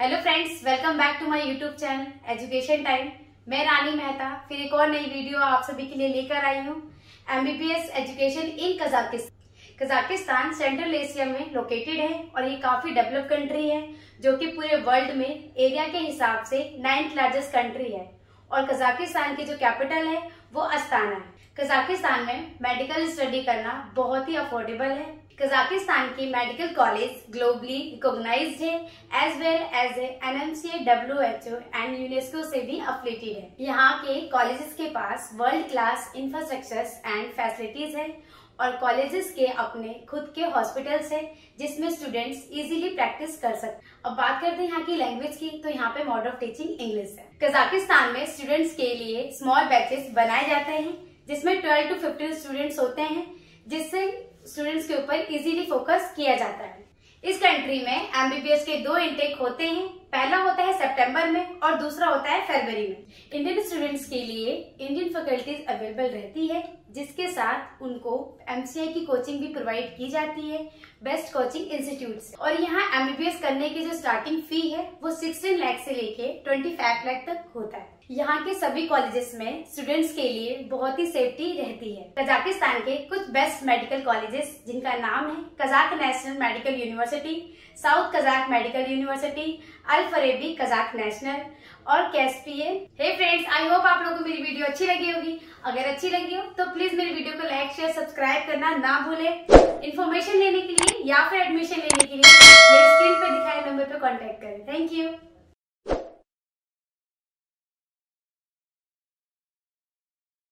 Hello friends welcome back to my YouTube channel education time मैं रानी मेहता, फिर एक और नई वीडियो आप सभी के लिए लेकर आई हूँ MBBS education in Kazakhstan Kazakhstan central Asia में लोकेटेड है और ये काफ़ी डेवलप कंट्री है, जो कि पूरे वर्ल्ड में एरिया के हिसाब से नाइन्थ लार्जेस्ट कंट्री है। और कजाकिस्तान की जो कैपिटल है, वो अस्ताना है। कजाकिस्तान में मेडिकल स्टडी करना बहुत ही अफोर्डेबल है। कजाकिस्तान की मेडिकल कॉलेज ग्लोबली रिकॉग्नाइज्ड है as well as N M C W H O and UNESCO से भी अफिलेटेड है। यहाँ के कॉलेजेस के पास world class infrastructure and facilities है और कॉलेजेस के अपने खुद के हॉस्पिटल्स है, जिसमें स्टूडेंट्स इजीली प्रैक्टिस कर सकते अब बात करते हैं यहाँ की लैंग्वेज की तो यहाँ पे मोड ऑफ़ टीचिंग इंग्लिश है। कजाकिस्तान में स्टूडेंट्स के लिए स्मॉल बैचेस बनाए जाते हैं, जिसमें ट्वेल्व टू फिफ्टीन स्टूडेंट्स होते हैं, जिससे स्टूडेंट्स के ऊपर इजीली फोकस किया जाता है। इस कंट्री में एमबीबीएस के दो इंटेक होते हैं पहला होता है सितंबर में और दूसरा होता है फरवरी में। इंडियन स्टूडेंट्स के लिए इंडियन फैकल्टीज अवेलेबल रहती है, जिसके साथ उनको एमसीआई की कोचिंग भी प्रोवाइड की जाती है बेस्ट कोचिंग इंस्टीट्यूट और यहाँ एमबीबीएस करने की जो स्टार्टिंग फ़ी है, वो सिक्सटीन लाख से लेके ट्वेंटी फाइव लाख तक होता है। यहाँ के सभी कॉलेजेस में स्टूडेंट्स के लिए बहुत ही सेफ्टी रहती है। कजाकिस्तान के कुछ बेस्ट मेडिकल कॉलेजेस जिनका नाम है Kazakh national medical university south Kazakh medical university Al Farabi, Kazakh national और कैसपीए हे फ्रेंड्स आई होप आप लोगों को मेरी वीडियो अच्छी लगी होगी। अगर अच्छी लगी हो तो प्लीज़ मेरी वीडियो को लाइक शेयर सब्सक्राइब करना ना भूले। इन्फॉर्मेशन लेने के लिए या फिर एडमिशन लेने के लिए, मेरे स्क्रीन पर दिखाए नंबर पर कॉन्टेक्ट करें। Thank you